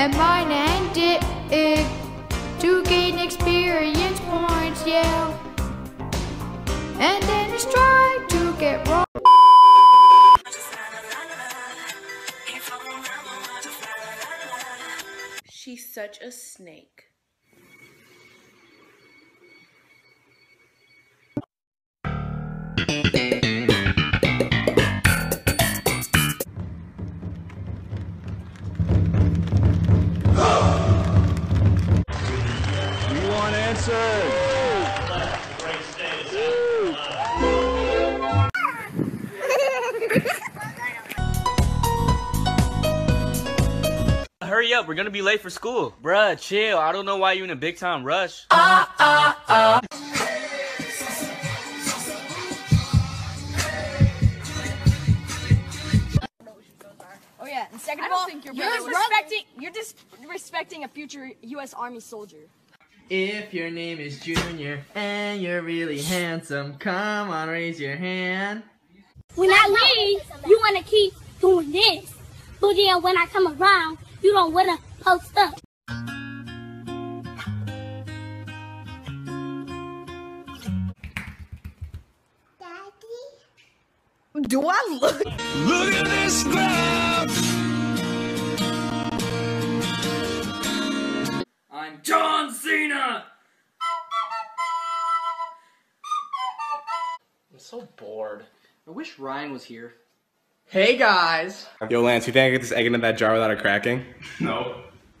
and mine and it eh, to gain experience points, yeah. And then it's try to get wrong. She's such a snake. Hurry up, we're gonna be late for school. Bruh, chill. I don't know why you're in a big time rush. Oh yeah, and second of all, think you're you're disrespecting you're disrespecting a future U.S. Army soldier. If your name is Junior and you're really handsome, come on, raise your hand. When I leave, you want to keep doing this. But then when I come around, you don't want to post up. Daddy? Do I look? Look at this graph. John Cena! I'm so bored. I wish Ryan was here. Hey guys! Yo, Lance, you think I get this egg into that jar without it cracking? No.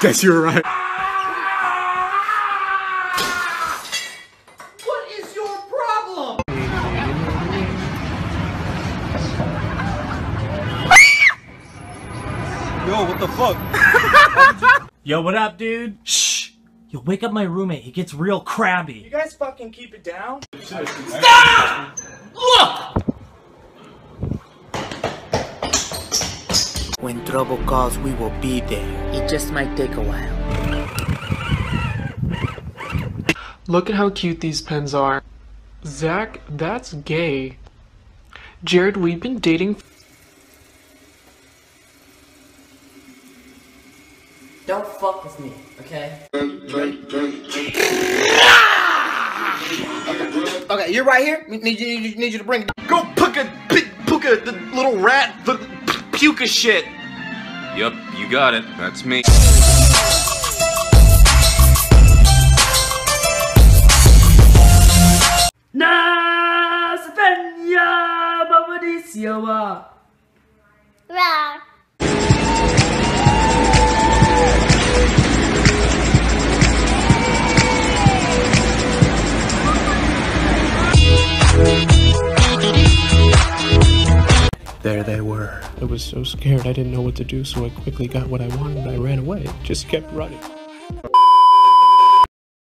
Guess you were right. What is your problem? Yo, what the fuck? Yo, what up, dude? Shh! Yo, wake up my roommate. He gets real crabby. You guys fucking keep it down. Stop! Look! When trouble calls, we will be there. It just might take a while. Look at how cute these pens are. Zach, that's gay. Jared, we've been dating. Don't fuck with me, okay? Okay, you're right here. Need you, need you, need you to bring. Go puka, pig, puka, the little rat, the puka shit. Yup, you got it. That's me. Na Spenya Babadisiawa. Right. There they were. I was so scared I didn't know what to do, so I quickly got what I wanted I ran away. Just kept running.